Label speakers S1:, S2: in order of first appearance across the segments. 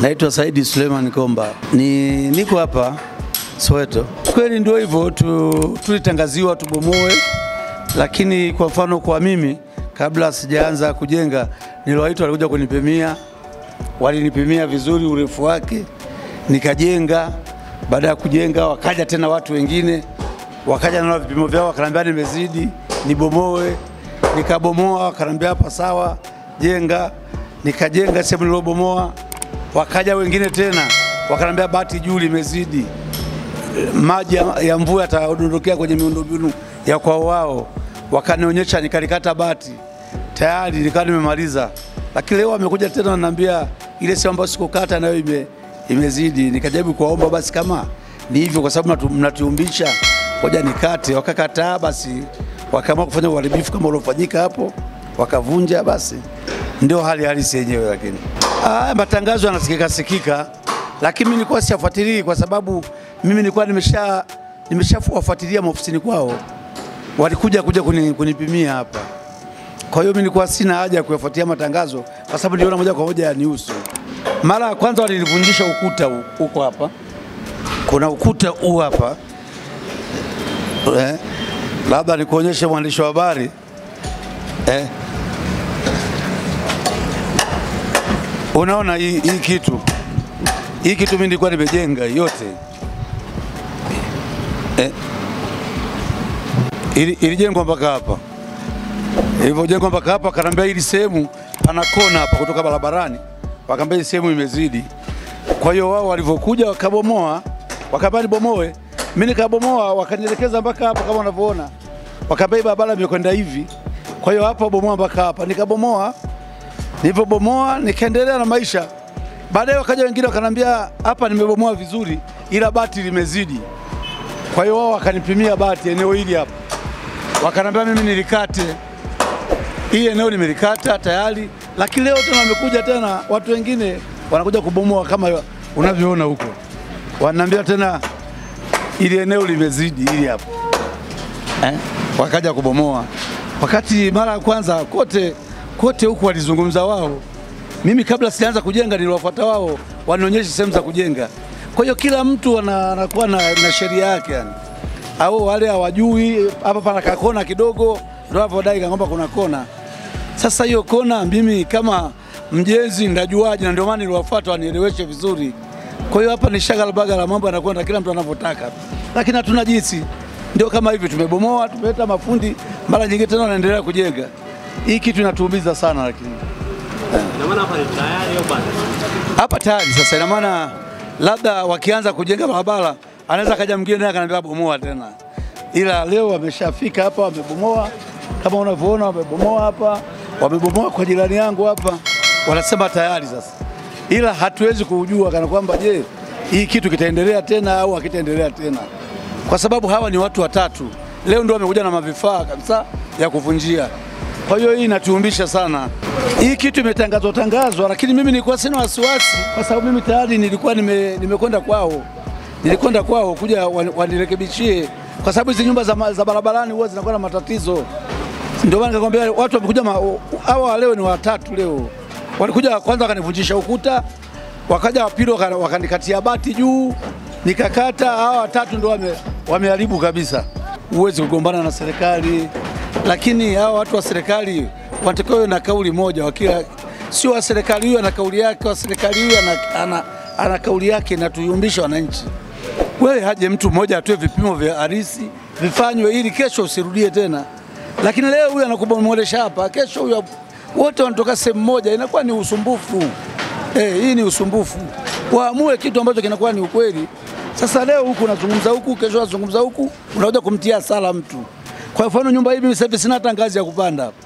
S1: Naitwa Saidi Suleiman Komba, ni niko hapa Soweto. Kweli ndio hivyo tu, tulitangaziwa tubomoe, lakini kwa mfano kwa mimi kabla sijaanza kujenga, niliwaitwa walikuja kunipimia, walinipimia vizuri urefu wake, nikajenga. Baada ya kujenga, wakaja tena watu wengine, wakaja na vipimo vyao, wakaniambia nimezidi, nibomoe. Nikabomoa, wakaniambia hapa sawa, jenga. Nikajenga sehemu niliyobomoa, wakaja wengine tena, wakaniambia bati juu limezidi, maji ya- mvua yatadondokea kwenye miundombinu ya kwao wao. Wakanionyesha, nikalikata bati tayari, nikawa nimemaliza. Lakini leo wamekuja tena wananiambia ile sehemu ambayo sikukata nayo ime, imezidi. Nikajaribu kuwaomba basi, kama ni hivyo, kwa sababu mnatuumbisha, ngoja nikate. Wakakataa, basi wakaamua kufanya uharibifu kama uliofanyika hapo, wakavunja. Basi ndio hali halisi yenyewe. Lakini ah, matangazo yanasikika sikika, lakini mimi nilikuwa siyafuatilii kwa sababu mimi nilikuwa nimesha nimeshawafuatilia maofisini kwao, walikuja kuja kuni, kunipimia hapa. Kwa hiyo mimi nilikuwa sina haja ya kuyafuatilia matangazo kwa sababu niliona moja kwa moja yanihusu. Mara ya kwanza walinivunjisha ukuta huko hapa, kuna ukuta huu hapa eh, labda nikuonyeshe mwandishi wa habari eh. Unaona hii, hi kitu? Hii kitu mimi nilikuwa nimejenga yote. Eh. Ili- Ilijengwa mpaka hapa. Ilivyojengwa mpaka hapa, akaniambia hili sehemu pana kona hapa kutoka barabarani, wakaambia hii sehemu imezidi. Kwa hiyo wao walivyokuja wakabomoa, wakaambia nibomoe, mimi nikabomoa, wakanielekeza mpaka hapa kama unavyoona, wakaambia barabara imekwenda hivi, kwa hiyo hapa bomoa mpaka hapa, nikabomoa. Nilipobomoa nikaendelea na maisha. Baadaye wakaja wengine wakanambia, hapa nimebomoa vizuri, ila bati limezidi. Kwa hiyo wao wakanipimia bati eneo hili hapa, wakanambia mimi nilikate hii eneo nimelikata tayari, lakini leo tena wamekuja tena watu wengine wanakuja kubomoa kama unavyoona huko, wananiambia tena ili eneo limezidi hili hapo eh? Wakaja kubomoa, wakati mara ya kwanza kote kote huku walizungumza wao. Mimi kabla sijaanza kujenga niliwafuata wao, wanionyeshe sehemu za kujenga. Kwa hiyo kila mtu ana- anakuwa na, na sheria yake yani au wale hawajui hapa pana kakona kidogo, ndio wanavyodai kwamba kuna kona. Sasa hiyo kona, mimi kama mjenzi ndajuaje? Na ndio maana niliwafuata wanieleweshe vizuri. Kwa hiyo hapa ni shagala bagala, mambo yanakwenda kila mtu anavyotaka, lakini hatuna jinsi. Ndio kama hivi, tumebomoa, tumeleta mafundi, mara nyingine tena wanaendelea kujenga. Hii kitu inatuumiza sana, lakini.
S2: Hapa tayari
S1: sasa, ina maana labda wakianza kujenga barabara anaweza kaja mwingine naye akaniambia bomoa tena, ila leo wameshafika hapa, wamebomoa. Kama unavyoona, wamebomoa hapa, wamebomoa kwa jirani yangu hapa, wanasema tayari sasa, ila hatuwezi kujua kana kwamba je, hii kitu kitaendelea tena au hakitaendelea tena, kwa sababu hawa ni watu watatu, leo ndio wamekuja na mavifaa kabisa ya kuvunjia. Kwa hiyo hii inatuumbisha sana. Hii kitu imetangazwa tangazwa, lakini mimi nilikuwa sina wasiwasi kwa sababu mimi tayari nilikuwa nime- nimekwenda kwao, nilikwenda kwao kuja wan- wanirekebishie, kwa sababu hizi nyumba za, za barabarani huwa zinakuwa na matatizo. Ndio maana nikakwambia watu wamekuja, hawa leo ni watatu leo, walikuja kwanza wakanivunjisha ukuta, wakaja wapili waka- wakanikatia bati juu, nikakata. Hawa watatu ndio wame, wameharibu kabisa. Huwezi kugombana na serikali, lakini hawa watu wa serikali watakiwa na kauli moja, wakila sio wa serikali huyu ana kauli yake, wa serikali huyu ana, ana, ana kauli yake, na tuyumbisha wananchi. Wewe haje mtu mmoja atoe vipimo vya harisi vifanywe ili kesho usirudie tena, lakini leo huyu anakubomolesha hapa, kesho huyu wote wanatoka sehemu moja, inakuwa ni usumbufu. Eh, hii ni usumbufu. Waamue kitu ambacho kinakuwa ni ukweli. Sasa leo huku unazungumza huku, kesho unazungumza huku, unakuja kumtia sala mtu. Kwa mfano nyumba hii mimi sasa sina hata ngazi ya kupanda hapa.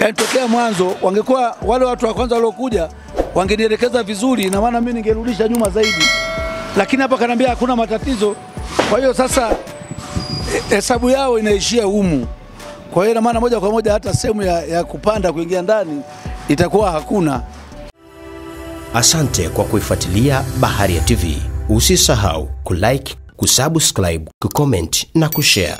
S1: Yaani tokea mwanzo wangekuwa wale watu wa kwanza waliokuja wangenielekeza vizuri, na maana mimi ningerudisha nyuma zaidi, lakini hapa kanaambia hakuna matatizo. Kwa hiyo sasa hesabu yao inaishia humu. Kwa hiyo na maana moja kwa moja hata sehemu ya, ya kupanda kuingia ndani itakuwa hakuna.
S3: Asante kwa kuifuatilia Baharia TV. Usisahau kulike, kusubscribe, kucomment na kushare.